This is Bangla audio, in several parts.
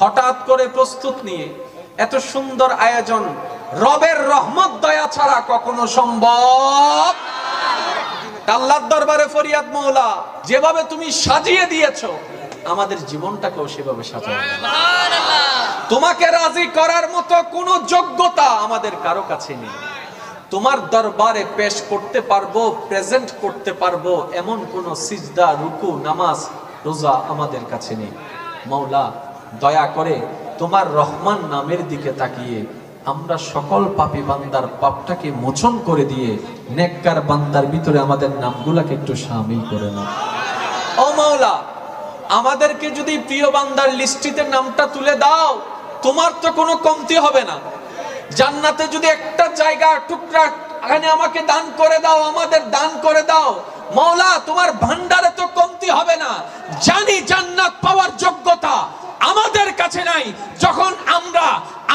হঠাৎ করে প্রস্তুত নিয়ে এত সুন্দর আয়োজন, রবের রহমত দয়া ছাড়া কখনো সম্ভব আল্লাহর দরবারে ফরিয়াদ মৌলা, যেভাবে তুমি সাজিয়ে দিয়েছ, আমাদের জীবনটাকেও সেভাবে সাজাও তোমাকে রাজি করার মতো কোনো যোগ্যতা আমাদের কারও কাছে নেই। তোমার দরবারে পেশ করতে পারব, প্রেজেন্ট করতে পারব, এমন কোন সিজদা, রুকু, নামাজ, রোজা আমাদের কাছে নেই। মৌলা দয়া করে তোমার রহমান নামের দিকে তাকিয়ে, আমরা সকল পাপী বান্দার পাপটাকে মোচন করে দিয়ে নেককার বান্দার ভিতরে আমাদের নামগুলাকে একটু সামিল করে নাও। ও মাওলা, আমাদেরকে যদি প্রিয় বান্দার লিস্টিতে নামটা তুলে দাও, তোমার তো কোনো কমতি হবে না। জান্নাতে যদি একটা জায়গা, টুকরা এখানে আমাকে দান করে দাও, আমাদের দান করে দাও, মাওলা, তোমার ভান্ডারে তো কমতি হবে না। জানি জান্নাত পাওয়ার যোগ্যতা আমাদের কাছে নাই। যখন আমরা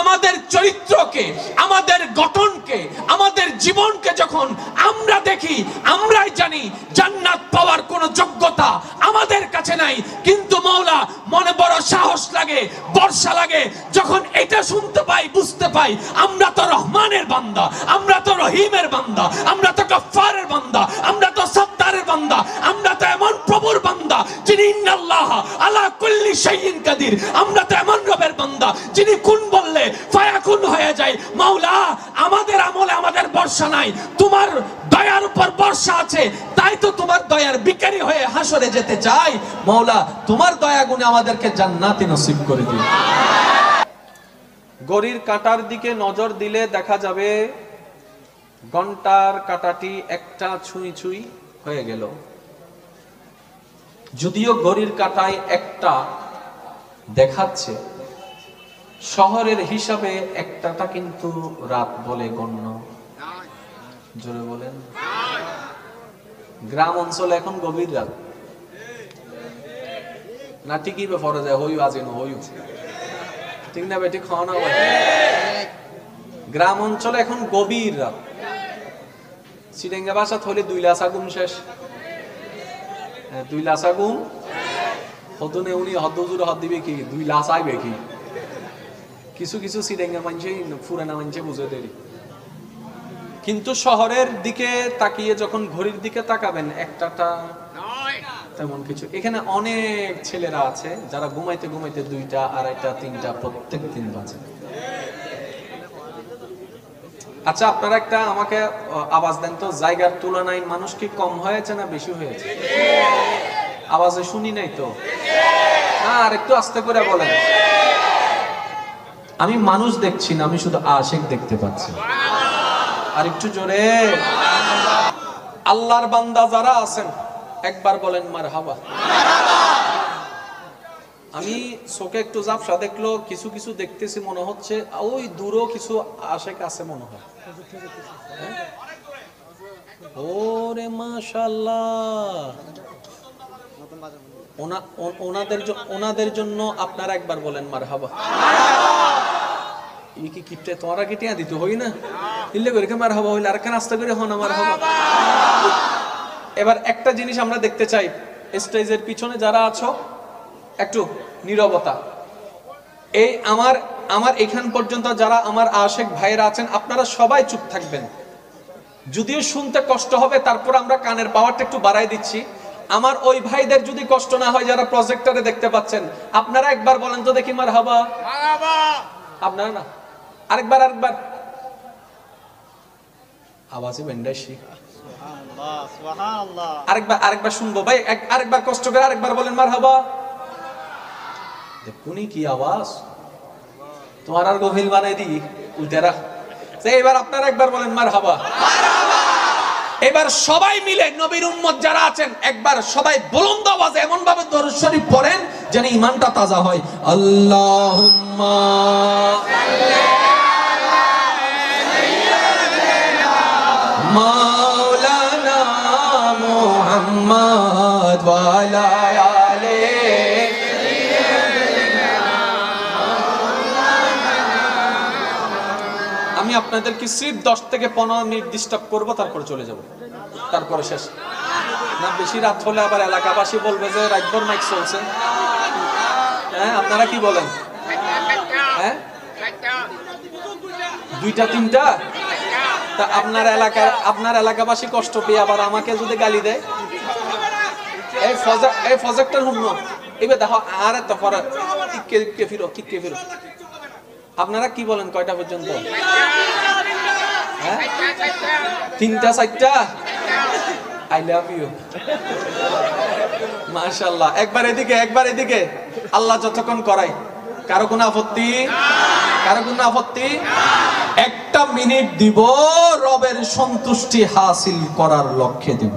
আমাদের চরিত্রকে, আমাদের গঠনকে, আমাদের জীবনকে যখন আমরা দেখি, আমরাই জানি জান্নাত পাওয়ার কোনো যোগ্যতা আমাদের কাছে নাই। কিন্তু মৌলা মনে বড় সাহস লাগে বর্ষা লাগে, যখন এটা শুনতে পাই, বুঝতে পাই, আমরা তো রহমানের বান্দা, আমরা তো রহিমের বান্দা, আমরা তো গফফারের বান্দা, আমরা তো সত্তারের বান্দা, আমরা তো এমন প্রভুর বান্দা যিনি ইন্নাল্লাহ আলা কুল্লি শাইইন কাদির, আমরা তো এমন রবের বান্দা যিনি কোন বললে ফায়াকুন হয়ে যায় মাওলা আমাদের আমলে বর্ষা নাই। তোমার দয়ার উপর বর্ষা আছে, তাই তো তোমার দয়ার বিকারী হয়ে হাসরে যেতে চাই। মাওলা তোমার দয়া গুণে আমাদেরকে জান্নাতি নসিব করে দিন গড়ির কাঁটার দিকে নজর দিলে দেখা যাবে ঘণ্টার কাঁটাটি একটা ছুঁই ছুঁই হয়ে গেল। যদিও ঘড়ির কাঁটায় একটা দেখাচ্ছে, শহরের হিসাবে একটাটা কিন্তু রাত বলে গণ্য। জোরে বলেন। গ্রাম অঞ্চলে এখন গভীর রাত। না ঠিকই বে ফরজ হইউ আজিন হইউ ঠিক না বেটি খাওয়া না গ্রাম অঞ্চলে এখন গভীর রাত। সিডেঙ্গা বাসা থলে দুই লাসা গুম শেষ। হ্যাঁ, দুই লাসা গুম। হদনে উনি হদ্দজুর হদ দিবে কি? দুই লাস আইবে কি কিছু কিছু সিডেঙ্গা মানছে ফুরানা মানছে বুঝে দেরি। কিন্তু শহরের দিকে তাকিয়ে যখন ঘড়ির দিকে তাকাবেন একটাটা তেমন কিছু। এখানে অনেক ছেলেরা আছে যারা ঘুমাইতে ঘুমাইতে দুইটা আড়াইটা তিনটা প্রত্যেক দিন বাজে। আচ্ছা আপনারা একটা আমাকে আওয়াজ দেন তো জায়গার তুলনায় মানুষ কি কম হয়েছে না বেশি হয়েছে? আওয়াজে শুনি নাই তো? না আর একটু আস্তে করে বলেন। আমি মানুষ দেখছি না আমি শুধু আশেক দেখতে পাচ্ছি। আর একটু জোরে। আল্লাহর বান্দা যারা আছেন, একবার বলেন মার হাবা আমি চোখে একটু জাপসা দেখল, কিছু কিছু দেখতেছি মনে হচ্ছে, ওই দূরও কিছু আশেক আছে মনে হয়। হ্যাঁ? ওরে ওনাদের ওনাদের জন্য আপনারা একবার বলেন মার হাবা কি কিপটে, তোমরা কি দিতে হই না? ইল্লে করে মার হাবা হইলে? আর কেন আস্তে করে হন আমার হাবা। এবার একটা জিনিস আমরা দেখতে চাই স্টেজের পিছনে যারা আছো একটু নীরবতা। এই আমার আমার এখান পর্যন্ত যারা আমার আশেক ভাইয়েরা আছেন আপনারা সবাই চুপ থাকবেন। যদিও শুনতে কষ্ট হবে তারপর আমরা কানের পাওয়ারটা একটু বাড়াই দিচ্ছি। আমার ওই ভাইদের যদি কষ্ট না হয় যারা প্রজেক্টরে দেখতে পাচ্ছেন আপনারা একবার বলেন তো দেখি মার হাবা। আপনারা না? আরেকবার আরেকবার। আওয়াজে আরেকবার আরেকবার শুনব ভাই আরেকবার কষ্ট করে আরেকবার বলেন মার হাবা দেখুনি কি আওয়াজ। তোমার আর গভীর বানাই দি এবার আপনারা একবার বলেন মার হাবা এবার সবাই মিলে নবীর উম্মত যারা আছেন একবার সবাই বুলন্দ আওয়াজে এমন ভাবে দরুদ শরীফ পড়েন যেন ইমানটা তাজা হয়। আল্লাহুম্মা। মাওলানা মুহাম্মদ ওয়ালা আমি আপনাদেরকে সিট দশ থেকে পনেরো মিনিট ডিস্টার্ব করব, তারপরে চলে যাব। তারপরে শেষ। না, বেশি রাত হলে আবার এলাকাবাসী বলবে যে রাতভর মাইক চলছে। হ্যাঁ আপনারা কি বলেন? হ্যাঁ? দুইটা, তিনটা? তা আপনার এলাকার আপনার এলাকাবাসী কষ্ট পেয়ে আবার আমাকে যদি গালি দেয়? এই ফজা এই ফজাকটার হুন্ন এবার দেখো, আর এত পরে কিকে কিকে ফিরো কিকে ফিরো। আপনারা কি বলেন কয়টা পর্যন্ত? হ্যাঁ? তিনটা, চারটা? আই লাভ ইউ মাশাল্লাহ একবার এদিকে একবার এদিকে। আল্লাহ যতক্ষণ করাই কারও কোনো আপত্তি? কারও আপত্তি? একটা মিনিট দিব, রবের সন্তুষ্টি হাসিল করার লক্ষ্যে দিব।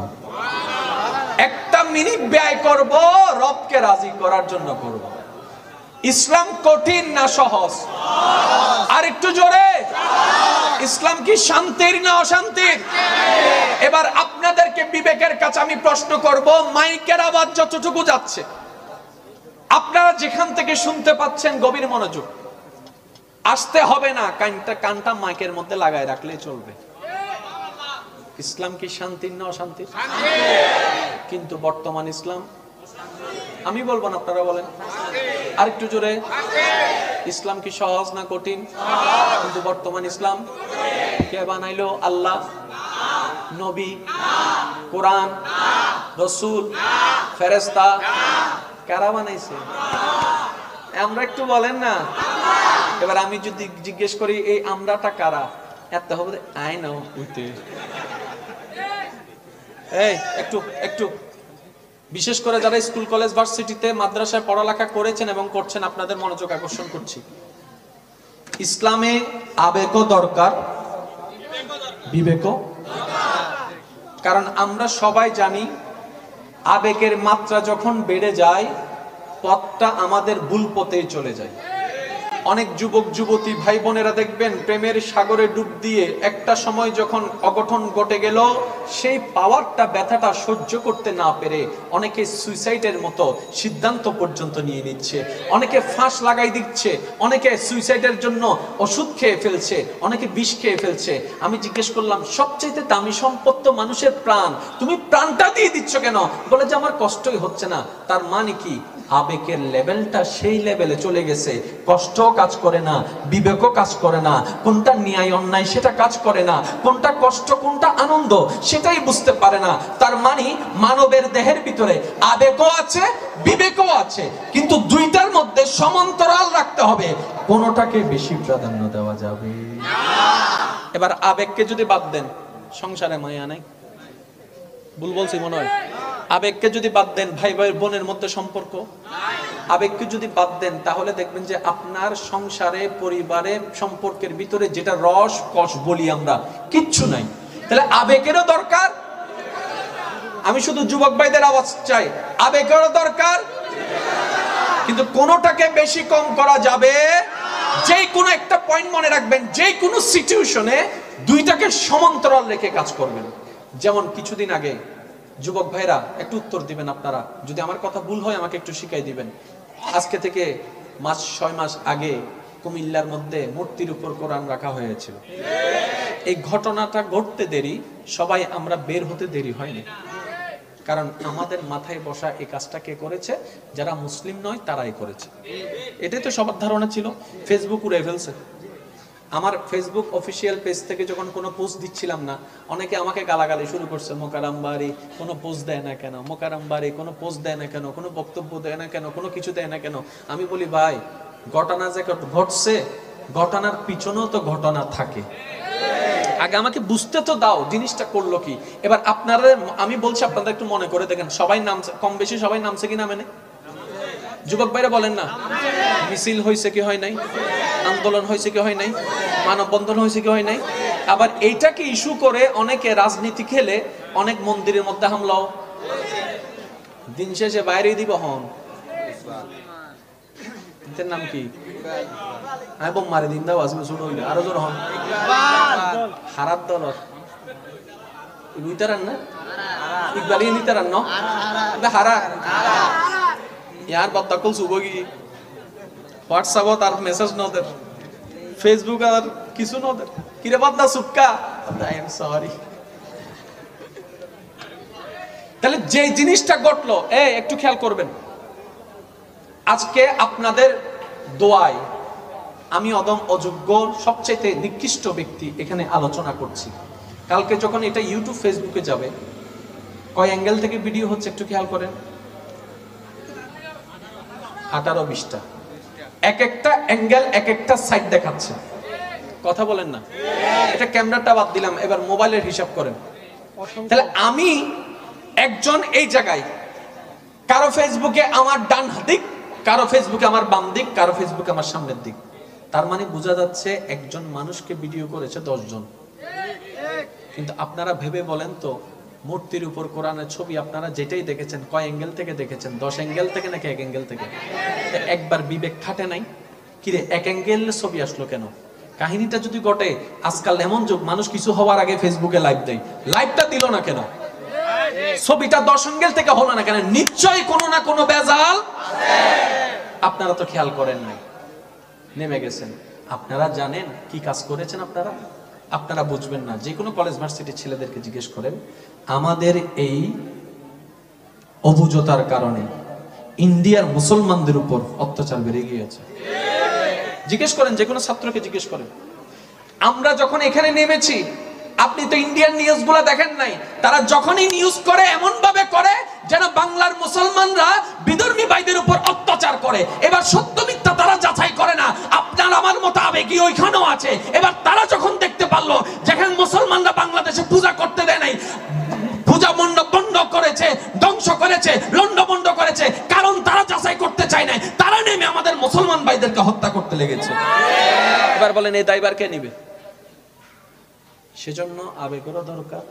একটা মিনিট ব্যয় করব, রবকে রাজি করার জন্য করব। ইসলাম কঠিন না সহজ? আর একটু জোরে। ইসলাম কি শান্তির না অশান্তির? এবার আপনাদেরকে বিবেকের কাছে আমি প্রশ্ন করব, মাইকের আওয়াজ যতটুকু যাচ্ছে, আপনারা যেখান থেকে শুনতে পাচ্ছেন গভীর মনোযোগ। আসতে হবে না কানটা কানটা মাইকের মধ্যে লাগায় রাখলে চলবে। ইসলাম কি শান্তির না অশান্তির? কিন্তু বর্তমান ইসলাম আমি বলব না আপনারা বলেন। আরেকটু জোরে ইসলাম কি সহজ না কঠিন? কিন্তু বর্তমান ইসলাম কে বানাইলো? আল্লাহ নবী কোরআন রসুল ফেরেস্তা কারা বানাইছে? আমরা একটু বলেন না। এবার আমি যদি জিজ্ঞেস করি, এই আমরাটা কারা? এত হবে আই নাও উইতে এই, একটু একটু। বিশেষ করে যারা স্কুল, কলেজ, ভার্সিটিতে মাদ্রাসায় পড়ালেখা করেছেন এবং করছেন, আপনাদের মনোযোগ আকর্ষণ করছি। ইসলামে আবেগও দরকার, বিবেকও। কারণ আমরা সবাই জানি, আবেগের মাত্রা যখন বেড়ে যায়, পথটা আমাদের ভুল পথেই চলে যায়। অনেক যুবক, যুবতী ভাই বোনেরা দেখবেন প্রেমের সাগরে ডুব দিয়ে একটা সময় যখন অগঠন ঘটে গেল, সেই পাওয়ারটা, ব্যথাটা সহ্য করতে না পেরে অনেকে সুইসাইডের মতো সিদ্ধান্ত পর্যন্ত নিয়ে নিচ্ছে। অনেকে ফাঁস লাগাই দিচ্ছে, অনেকে সুইসাইডের জন্য ওষুধ খেয়ে ফেলছে, অনেকে বিষ খেয়ে ফেলছে। আমি জিজ্ঞেস করলাম, সবচাইতে দামি সম্পদ তো মানুষের প্রাণ, তুমি প্রাণটা দিয়ে দিচ্ছ কেন? বলে যে, আমার কষ্টই হচ্ছে না। তার মানে কি? আবেগের লেভেলটা সেই লেভেলে চলে গেছে। কষ্টও কাজ করে না, বিবেকও কাজ করে না। কোনটা ন্যায়, অন্যায় সেটা কাজ করে না। কোনটা কষ্ট, কোনটা আনন্দ সেটাই বুঝতে পারে না। তার মানে মানবের দেহের ভিতরে আবেগও আছে, বিবেকও আছে। কিন্তু দুইটার মধ্যে সমান্তরাল রাখতে হবে। কোনোটাকে বেশি প্রাধান্য দেওয়া যাবে? এবার আবেগকে যদি বাদ দেন, সংসারে মায়া নাই? ভুল বলছি, মনে হয়? আবেগকে যদি বাদ দেন ভাই ভাই বোনের মধ্যে সম্পর্ক? আবেগকে যদি বাদ দেন, তাহলে দেখবেন যে আপনার সংসারে, পরিবারে, সম্পর্কের ভিতরে যেটা রস, কষ বলি আমরা, কিচ্ছু নাই। তাহলে আবেগেরও দরকার? আমি শুধু যুবক ভাইদের আওয়াজ চাই, আবেগেরও দরকার? কিন্তু কোনোটাকে বেশি কম করা যাবে যে কোনো একটা পয়েন্ট মনে রাখবেন যে কোনো সিচুয়েশনে দুইটাকে সমান্তরাল রেখে কাজ করবেন। যেমন কিছুদিন আগে, যুবক ভাইরা, একটু উত্তর দিবেন আপনারা। যদি আমার কথা ভুল হয়, আমাকে একটু শিখাই দিবেন। আজকে থেকে মাস, ছয় মাস আগে কুমিল্লার মধ্যে মূর্তির উপর কোরআন রাখা হয়েছিল। এই ঘটনাটা ঘটতে দেরি, সবাই আমরা বের হতে দেরি হয়নি। কারণ আমাদের মাথায় বসা এই কাজটা কে করেছে? যারা মুসলিম নয়, তারাই করেছে। এটাই তো সবার ধারণা ছিল। ফেসবুক উড়ে ফেলছে আমার ফেসবুক অফিসিয়াল পেজ থেকে যখন কোনো পোস্ট দিচ্ছিলাম না, অনেকে আমাকে গালাগালি শুরু করছে মোকারাম বাড়ি কোনো পোস্ট দেয় না কেন? মোকারাম বাড়ি কোনো পোস্ট দেয় না কেন? কোনো বক্তব্য দেয় না কেন? কোনো কিছু দেয় না কেন? আমি বলি, ভাই, ঘটনা যে ঘটছে, ঘটনার পিছনেও তো ঘটনা থাকে। আগে আমাকে বুঝতে তো দাও, জিনিসটা করল কি। এবার আপনারা, আমি বলছি আপনাদের একটু মনে করে দেখেন, সবাই নামছে, কম বেশি সবাই নামছে কি নামে না যুবক ভাইরা বলেন না, মিছিল হয়েছে কি হয় নাই? আন্দোলন হয়েছে কি হয় নাই? মানববন্ধন হয়েছে কি হয় নাই? আবার এইটাকে ইস্যু করে অনেকে রাজনীতি খেলে অনেক মন্দিরের মধ্যে হামলাও। দিন শেষে বাইরে দিব হন। নাম কি? হ্যাঁ বোম মারি, দিন দাও আসবে শুনো আরও জোর হন। হারাত দল। ইতারান না? ইকবালি নিতারান ন? হারা। ইয়ার বত্তাকুল সুবগি হোয়াটসঅ্যাপত আর মেসেজ নদের। ফেসবুক আর কিছু নদের। কিরে বদনা সুক্কা আই এম সরি তাহলে যে জিনিসটা ঘটলো, এ, একটু খেয়াল করবেন। আজকে আপনাদের দোয়ায় আমি অদম অযোগ্য সবচেয়ে নিকৃষ্ট ব্যক্তি এখানে আলোচনা করছি। কালকে যখন এটা ইউটিউব ফেসবুকে যাবে, কয় অ্যাঙ্গেল থেকে ভিডিও হচ্ছে একটু খেয়াল করেন? আঠারো বিশটা। এক একটা অ্যাঙ্গেল এক একটা সাইড দেখাচ্ছে। কথা বলেন না। এটা ক্যামেরাটা বাদ দিলাম এবার মোবাইলের হিসাব করেন। তাহলে আমি একজন এই জায়গায় কারও ফেসবুকে আমার ডান দিক কারও ফেসবুকে আমার বাম দিক কারও ফেসবুকে আমার সামনের দিক। তার মানে বোঝা যাচ্ছে একজন মানুষকে ভিডিও করেছে দশজন। কিন্তু আপনারা ভেবে বলেন তো মূর্তির উপর কোরআনের ছবি আপনারা যেটাই দেখেছেন, কয় অ্যাঙ্গেল থেকে দেখেছেন? দশ অ্যাঙ্গেল থেকে নাকি এক অ্যাঙ্গেল থেকে? একবার বিবেক খাটে নাই? কিরে এক অ্যাঙ্গেল ছবি আসলো কেন? কাহিনীটা যদি ঘটে, আজকাল এমন যুগ, মানুষ কিছু হওয়ার আগে ফেসবুকে লাইভ দেয়। লাইভটা দিল না কেন? ছবিটা দশ অ্যাঙ্গেল থেকে হলো না কেন? নিশ্চয়ই কোনো না কোনো বেজাল আপনারা তো খেয়াল করেন নাই। নেমে গেছেন। আপনারা জানেন কি কাজ করেছেন আপনারা? আপনারা বুঝবেন না। যে কোনো কলেজ ভার্সিটির ছেলেদেরকে জিজ্ঞেস করেন, আমাদের এই অবুজতার কারণে ইন্ডিয়ার মুসলমানদের উপর অত্যাচার বেড়ে গিয়েছে? জিজ্ঞেস করেন, যে কোনো ছাত্রকে জিজ্ঞেস করেন, আমরা যখন এখানে নেমেছি, আপনি তো ইন্ডিয়ান নিউজগুলা দেখেন নাই। তারা যখনই নিউজ করে এমন ভাবে করে যেন বাংলার মুসলমানরা বিধর্মী ভাইদের উপর অত্যাচার করে। এবার সত্য মিথ্যা তারা যাচাই করে না। আপনার, আমার মতো আবেগী ওইখানেও আছে। এবার তারা লেগেছে। এবার বলেন এই দায়বার কে নিবে? সেজন্য আবেগেরও দরকার